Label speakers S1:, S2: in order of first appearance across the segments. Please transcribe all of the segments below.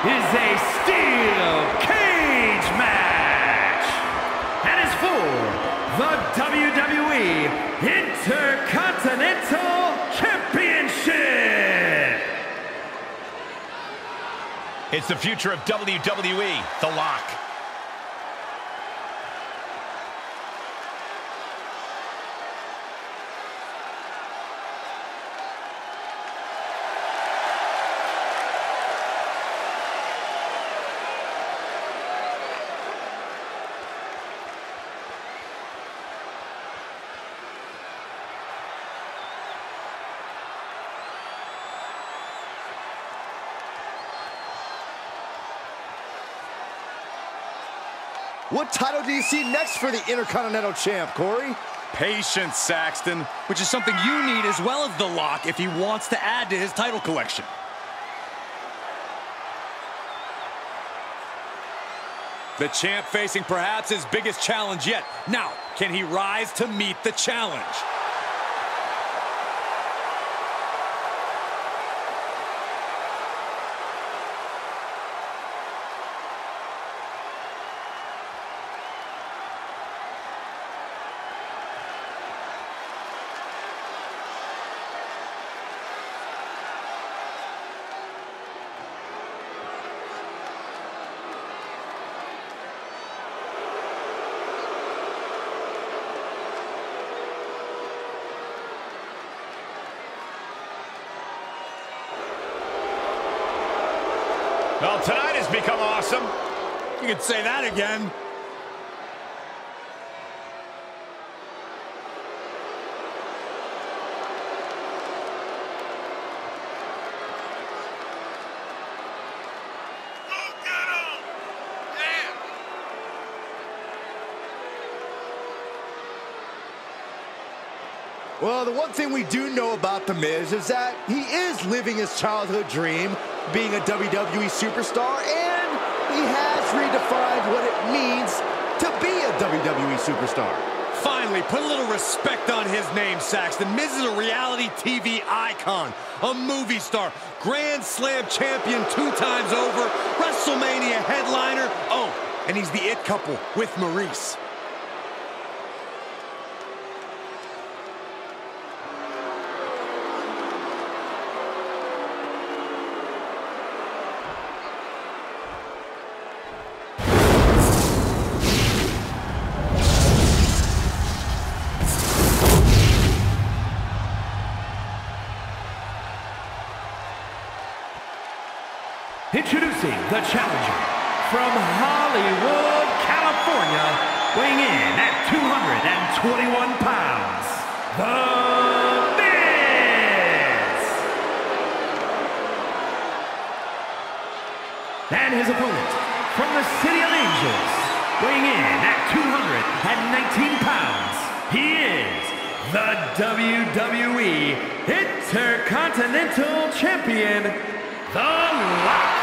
S1: Is a steel cage match and is for the WWE Intercontinental Championship.
S2: It's the future of WWE, The Lock.
S3: What title do you see next for the Intercontinental Champ, Corey?
S4: Patience, Saxton, which is something you need as well as The Lock if he wants to add to his title collection. The champ facing perhaps his biggest challenge yet. Now, can he rise to meet the challenge?
S2: Well, tonight has become awesome.
S4: You could say that again.
S3: Well, the one thing we do know about The Miz is that he is living his childhood dream, being a WWE superstar, and he has redefined what it means to be a WWE superstar.
S4: Finally, put a little respect on his name, Saxton. Miz is a reality TV icon, a movie star, Grand Slam champion two times over, WrestleMania headliner. Oh, and he's the it couple with Maryse.
S1: Introducing the challenger from Hollywood, California, weighing in at 221 pounds, The Miz! And his opponent from the City of Angels, weighing in at 219 pounds, he is the WWE Intercontinental Champion, The Lock.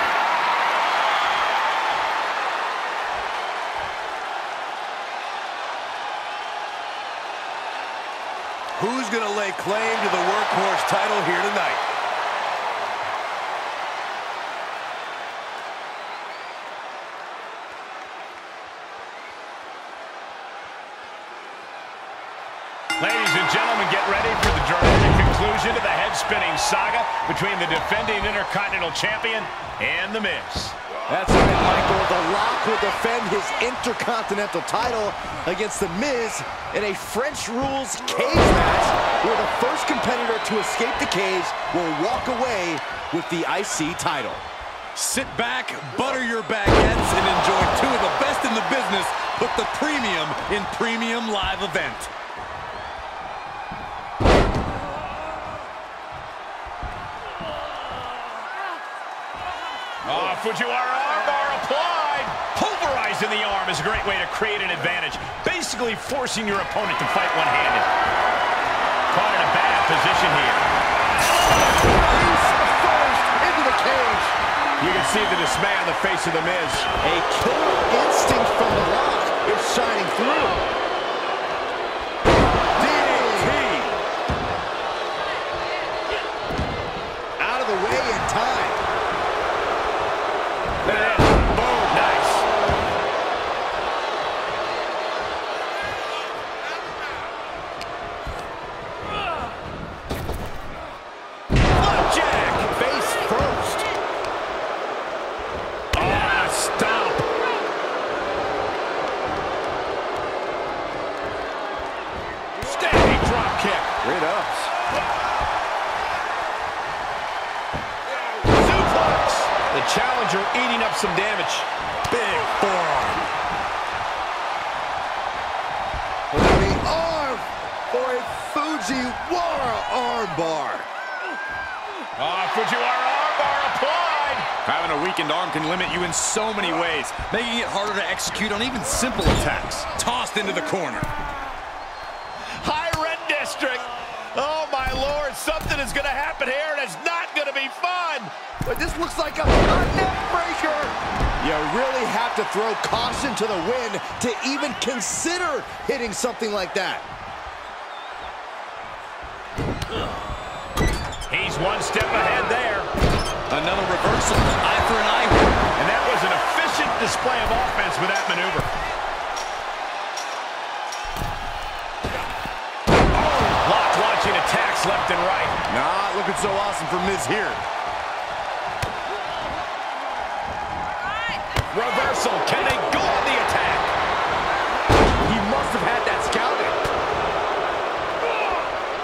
S4: Who's going to lay claim to the workhorse title here tonight?
S2: Ladies and gentlemen, get ready for the dramatic conclusion to the head-spinning saga between the defending Intercontinental Champion and The Miz.
S3: That's right, Michael. The Lock will defend his Intercontinental title against The Miz in a French rules cage match where the first competitor to escape the cage will walk away with the IC title.
S4: Sit back, butter your baguettes, and enjoy two of the best in the business. Put the premium in premium live event.
S2: Oh, Fujiwara armbar applied. Pulverizing the arm is a great way to create an advantage. Basically forcing your opponent to fight one-handed. Caught in a bad position here.
S3: Into the cage.
S2: You can see the dismay on the face of The Miz.
S3: A killer instinct from the Lock is shining through. The
S2: challenger eating up some damage. Big forearm.
S3: The arm for a Fujiwara armbar.
S2: Ah, Fujiwara armbar applied.
S5: Having a weakened arm can limit you in so many ways, making it harder to execute on even simple attacks. Tossed into the corner.
S2: My lord. Something is going to happen here, and it's not going to be fun.
S3: But this looks like a, a neck breaker. You really have to throw caution to the wind to even consider hitting something like that.
S2: He's one step ahead there.
S5: Another reversal. Eye for an eye.
S2: And that was an efficient display of offense with that maneuver. Launching attacks left and right.
S3: Not looking so awesome for Miz here.
S2: Reversal. Can they go on the attack?
S3: He must have had that scouted.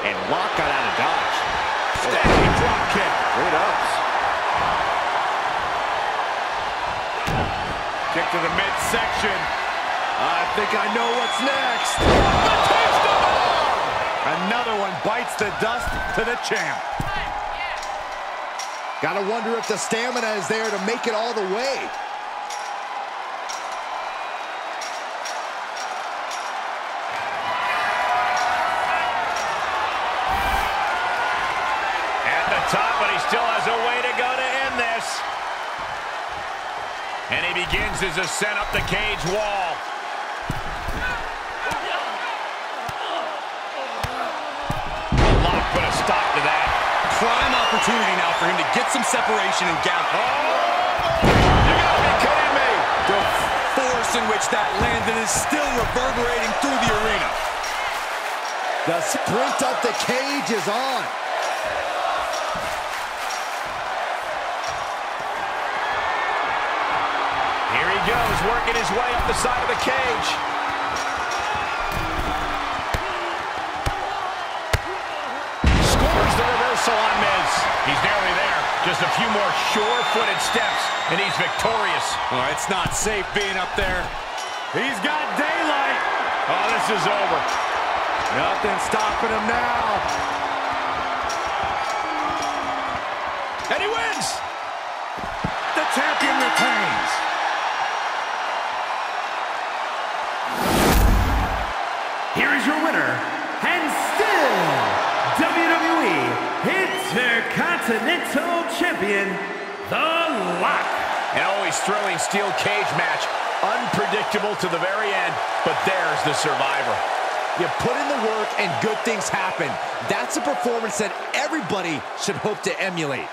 S3: And Lock got out of dodge.
S2: Standing drop kick.
S3: Great ups.
S2: Kick to the midsection.
S3: I think I know what's next. Another one bites the dust to the champ. Gotta wonder if the stamina is there to make it all the way.
S2: At the top, but he still has a way to go to end this. And he begins his ascent up the cage wall.
S5: Opportunity now for him to get some separation and gather. Oh!
S2: You gotta be kidding me.
S5: The force in which that landed is still reverberating through the arena.
S3: The sprint up the cage is on.
S2: Here he goes, working his way up the side of the cage. A few more sure-footed steps, and he's victorious.
S5: Oh, it's not safe being up there.
S2: He's got daylight. Oh, this is over.
S3: Nothing stopping him now.
S2: And he wins.
S5: The champion retains.
S1: Here is your winner, Intercontinental Champion, The Lock.
S2: An always thrilling steel cage match. Unpredictable to the very end, but there's the survivor.
S3: You put in the work and good things happen. That's a performance that everybody should hope to emulate.